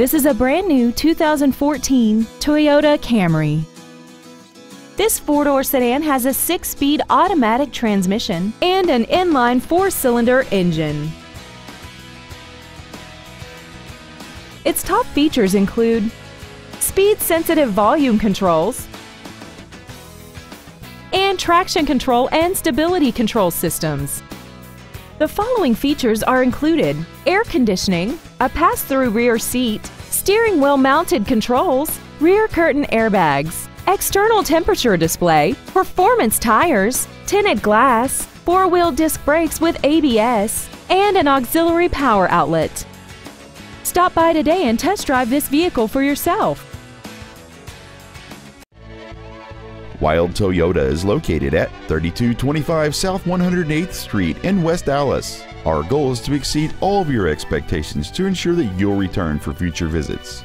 This is a brand new 2014 Toyota Camry. This four-door sedan has a six-speed automatic transmission and an inline four-cylinder engine. Its top features include speed-sensitive volume controls and traction control and stability control systems. The following features are included air conditioning, a pass through rear seat, steering wheel mounted controls, rear curtain airbags, external temperature display, performance tires, tinted glass, four wheel disc brakes with ABS, and an auxiliary power outlet. Stop by today and test drive this vehicle for yourself. Wilde Toyota is located at 3225 South 108th Street in West Allis. Our goal is to exceed all of your expectations to ensure that you'll return for future visits.